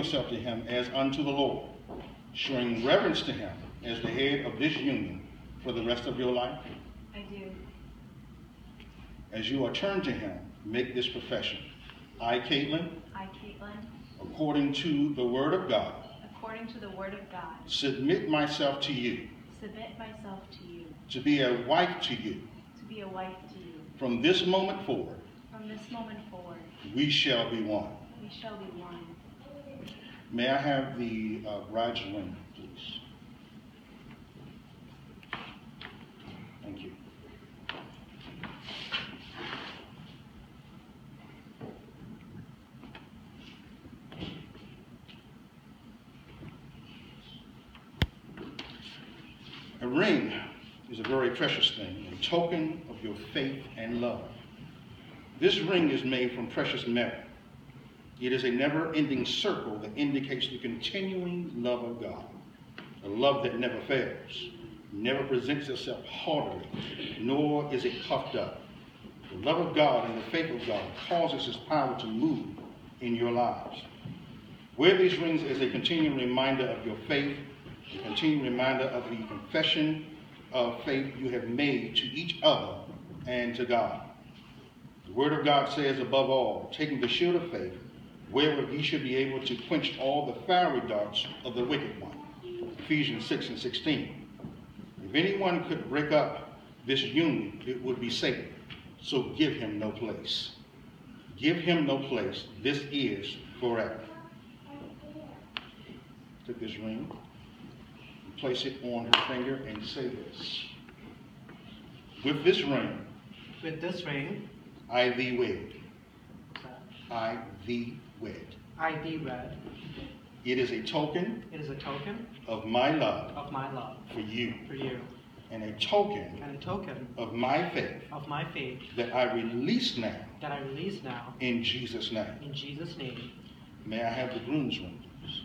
yourself to him as unto the Lord, showing reverence to him as the head of this union for the rest of your life? I do. As you are turned to him, make this profession. I, Caitlin, I, Caitlin, according to the word of God, according to the word of God, submit myself to you, submit myself to you, to be a wife to you. to be a wife to you. From this moment forward, From this moment forward, we shall be one. we shall be one. May I have the uh, please? Thank you. A ring is a very precious thing, a token of your faith and love. This ring is made from precious metal. It is a never ending circle that indicates the continuing love of God, a love that never fails, never presents itself haughtily, nor is it puffed up. The love of God and the faith of God causes His power to move in your lives. Wear these rings as a continuing reminder of your faith, a continuing reminder of the confession of faith you have made to each other and to God. The Word of God says, above all, taking the shield of faith, wherewith ye should be able to quench all the fiery darts of the wicked one. Ephesians 6 and 16. If anyone could break up this union, it would be Satan. So give him no place. Give him no place. This is forever. Take this ring, place it on her finger, and say this. With this ring, With this ring, I thee wed. I thee wed. I wed. It is a token It is a token of my love of my love for you, for you, and a token and a token of my faith of my faith that I release now that I release now in Jesus' name. in Jesus' name. May I have the groom's ring, please?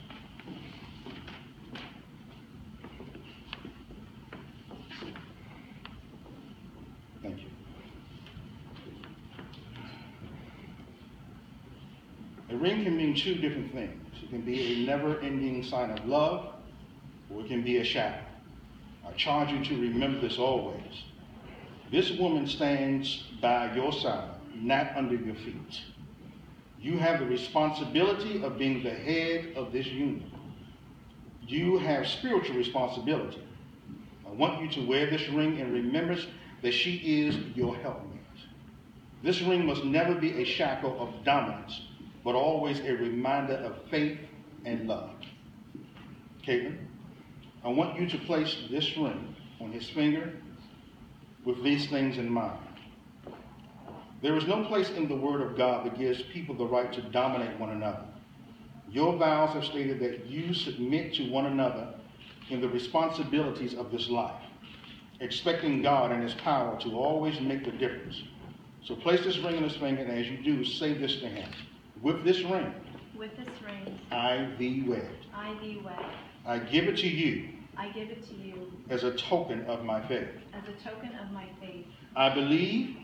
Thank you. A ring can mean two different things. It can be a never-ending sign of love, or it can be a shadow. I charge you to remember this always. This woman stands by your side, not under your feet. You have the responsibility of being the head of this union. You have spiritual responsibility. I want you to wear this ring in remembrance that she is your helpmate. This ring must never be a shackle of dominance, but always a reminder of faith and love. Caitlin, I want you to place this ring on his finger with these things in mind. There is no place in the Word of God that gives people the right to dominate one another. Your vows have stated that you submit to one another in the responsibilities of this life, expecting God and His power to always make the difference. So place this ring on his finger, and as you do, say this to him. With this ring, With this ring, I thee wed. I thee wed. I give it to you I give it to you as a token of my faith. as a token of my faith. I believe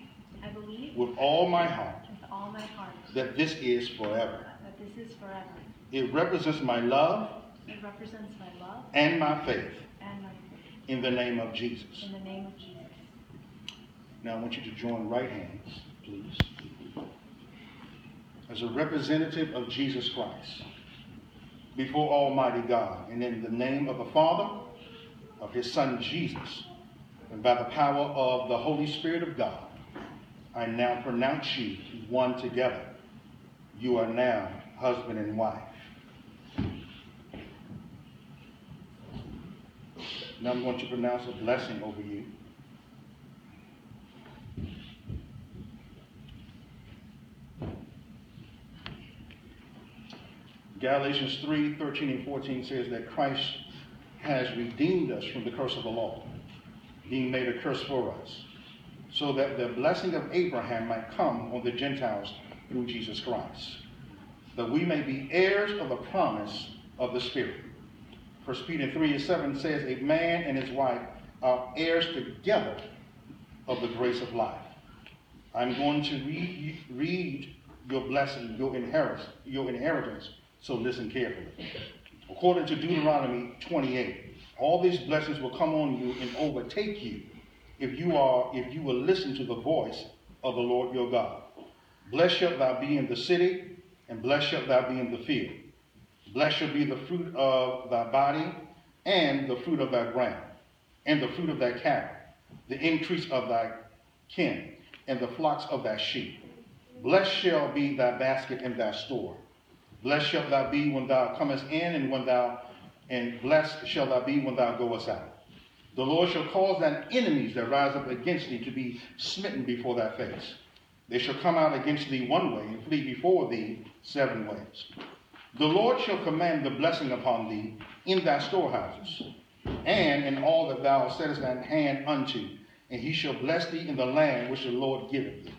I believe with all my heart with all my heart that this is forever. that this is forever. It represents my love It represents my love and my faith and my faith. in the name of Jesus. In the name of Jesus. Now I want you to join right hands, please. As a representative of Jesus Christ before Almighty God, and in the name of the Father, of His Son Jesus, and by the power of the Holy Spirit of God, I now pronounce you one together. You are now husband and wife. Now I'm going to pronounce a blessing over you. Galatians 3 13 and 14 says that Christ has redeemed us from the curse of the law, being made a curse for us, so that the blessing of Abraham might come on the Gentiles through Jesus Christ, that we may be heirs of the promise of the Spirit. 1 Peter 3 and 7 says, A man and his wife are heirs together of the grace of life. I'm going to read, read your blessing, your inheritance, your inheritance So listen carefully. According to Deuteronomy 28, all these blessings will come on you and overtake you if you are if you will listen to the voice of the Lord your God. Blessed shalt thou be in the city, and blessed shalt thou be in the field. Blessed shall be the fruit of thy body, and the fruit of thy ground, and the fruit of thy cattle, the increase of thy kin, and the flocks of thy sheep. Blessed shall be thy basket and thy store. Blessed shalt thou be when thou comest in, and when thou and blessed shalt thou be when thou goest out. The Lord shall cause thine enemies that rise up against thee to be smitten before thy face. They shall come out against thee one way, and flee before thee seven ways. The Lord shall command the blessing upon thee in thy storehouses, and in all that thou settest thine hand unto, and he shall bless thee in the land which the Lord giveth thee.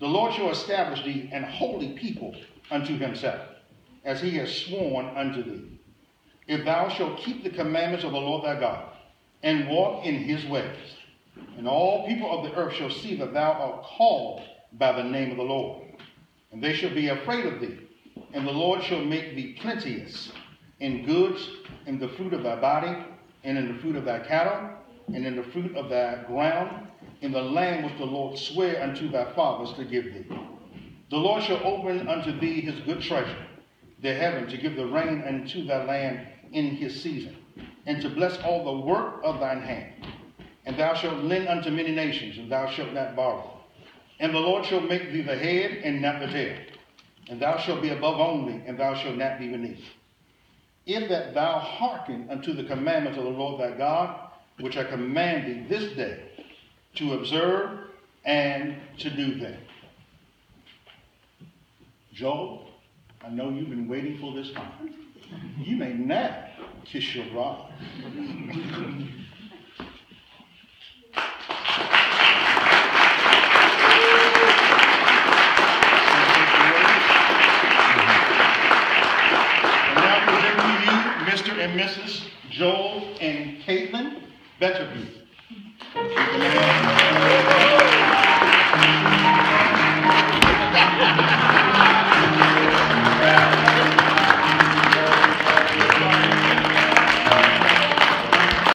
The Lord shall establish thee an holy people unto himself, as he has sworn unto thee. If thou shalt keep the commandments of the Lord thy God, and walk in his ways, and all people of the earth shall see that thou art called by the name of the Lord, and they shall be afraid of thee, and the Lord shall make thee plenteous in goods, in the fruit of thy body, and in the fruit of thy cattle, and in the fruit of thy ground, in the land which the Lord sware unto thy fathers to give thee. The Lord shall open unto thee his good treasure, the heaven, to give the rain unto thy land in his season, and to bless all the work of thine hand. And thou shalt lend unto many nations, and thou shalt not borrow. And the Lord shall make thee the head and not the tail. And thou shalt be above only, and thou shalt not be beneath. If that thou hearken unto the commandments of the Lord thy God, which I command thee this day, to observe and to do them. Joel, I know you've been waiting for this time. You may now kiss your bride. And Mrs. Joel and Caitlin Betterby.